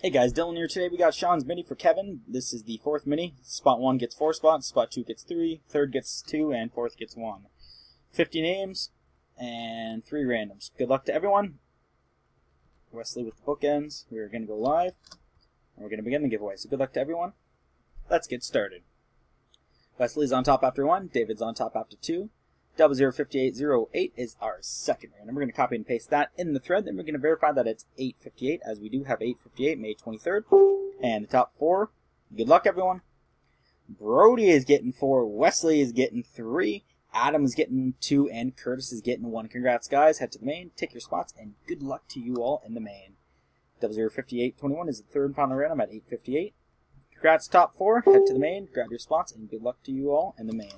Hey guys, Dylan here. Today we got Sean's mini for Kevin. This is the fourth mini. Spot one gets four spots, spot two gets three, third gets two, and fourth gets one. 50 names and three randoms. Good luck to everyone. Wesley with the bookends. We're going to go live. And we're going to begin the giveaway. So good luck to everyone. Let's get started. Wesley's on top after one. David's on top after two. 005808 is our second random. We're going to copy and paste that in the thread. Then we're going to verify that it's 858, as we do have 858 May 23rd. And the top four. Good luck, everyone. Brody is getting four. Wesley is getting three. Adam is getting two. And Curtis is getting one. Congrats, guys. Head to the main. Take your spots. And good luck to you all in the main. 005821 is the third and final random at 858. Congrats, top four. Head to the main. Grab your spots. And good luck to you all in the main.